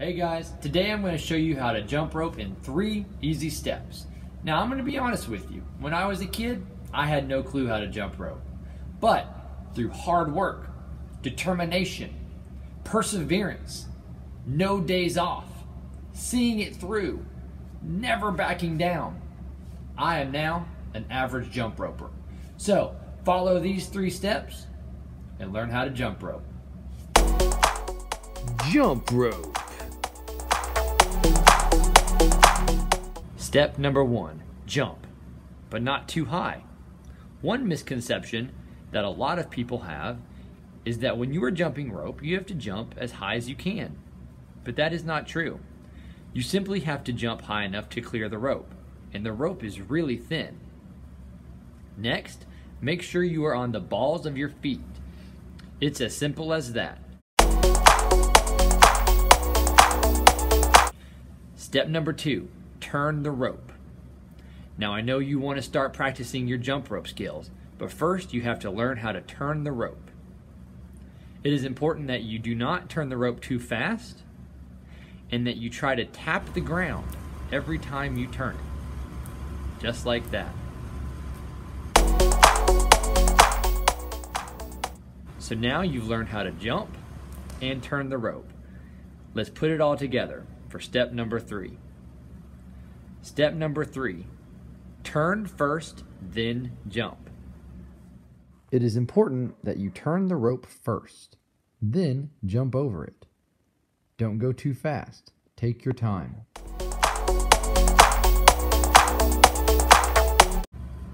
Hey guys, today I'm going to show you how to jump rope in three easy steps. Now I'm going to be honest with you, when I was a kid, I had no clue how to jump rope. But through hard work, determination, perseverance, no days off, seeing it through, never backing down, I am now an average jump roper. So follow these three steps and learn how to jump rope. Jump rope. Step number one, jump, but not too high. One misconception that a lot of people have is that when you are jumping rope, you have to jump as high as you can. But that is not true. You simply have to jump high enough to clear the rope, and the rope is really thin. Next, make sure you are on the balls of your feet. It's as simple as that. Step number two, turn the rope. Now I know you want to start practicing your jump rope skills, but first you have to learn how to turn the rope. It is important that you do not turn the rope too fast and that you try to tap the ground every time you turn it. Just like that. So now you've learned how to jump and turn the rope. Let's put it all together for step number three. Step number three, turn first, then jump. It is important that you turn the rope first, then jump over it. Don't go too fast. Take your time.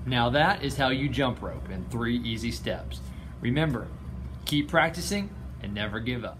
Now that is how you jump rope in three easy steps. Remember, keep practicing and never give up.